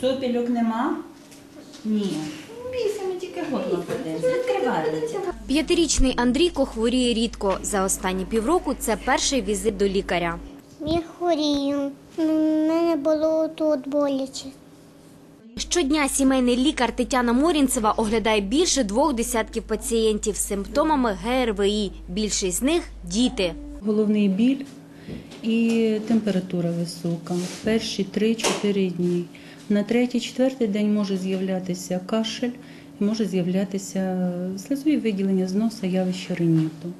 Сопільок нема? Ні. Бійся, ми тільки горло буде. Відкривається. П'ятирічний Андрійко хворіє рідко. За останні півроку це перший візит до лікаря. Я хворію. У мене було тут боляче. Щодня сімейний лікар Тетяна Морінцева оглядає більше двох десятків пацієнтів з симптомами ГРВІ. Більшість з них діти. Головний біль і температура висока. Перші 3-4 дні. На третій-четвертий день може з'являтися кашель, може з'являтися слизові виділення з носа, явище риніту.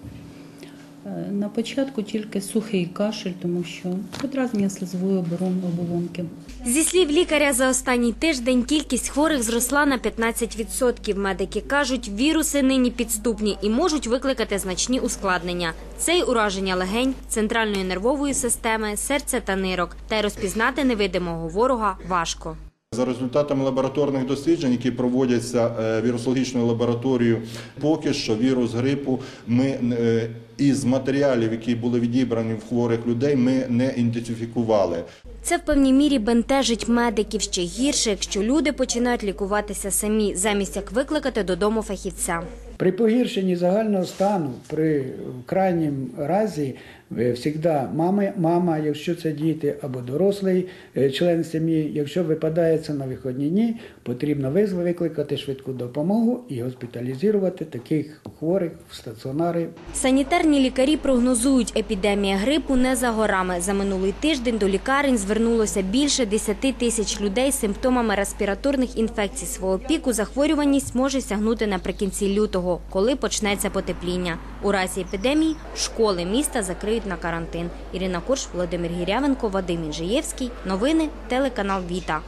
На початку тільки сухий кашель, тому що подразнення слизової оборон- оболонки. Зі слів лікаря, за останній тиждень кількість хворих зросла на 15%. Медики кажуть, віруси нині підступні і можуть викликати значні ускладнення. Це й ураження легень, центральної нервової системи, серця та нирок. Та й розпізнати невидимого ворога важко. За результатами лабораторних досліджень, які проводяться е, вірусологічною лабораторією, поки що вірус грипу ми е, із матеріалів, які були відібрані в хворих людей, ми не ідентифікували. Це в певній мірі бентежить медиків ще гірше, якщо люди починають лікуватися самі, замість як викликати додому фахівця. При погіршенні загального стану, при крайнім разі, завжди мама, мама, якщо це діти, або дорослий е, член сім'ї, якщо випадається на вихідні дні, потрібно викликати швидку допомогу і госпіталізувати таких хворих в стаціонари Санітарні лікарі прогнозують, епідемія грипу не за горами. За минулий тиждень до лікарень звернулося більше 10 тисяч людей з симптомами респіраторних інфекцій. Свого піку захворюваність може сягнути наприкінці лютого, коли почнеться потепління. У разі епідемії школи міста закриють на карантин. Ірина Курш, Володимир Гірявенко, Вадим Інжиєвський. Новини телеканал Віта.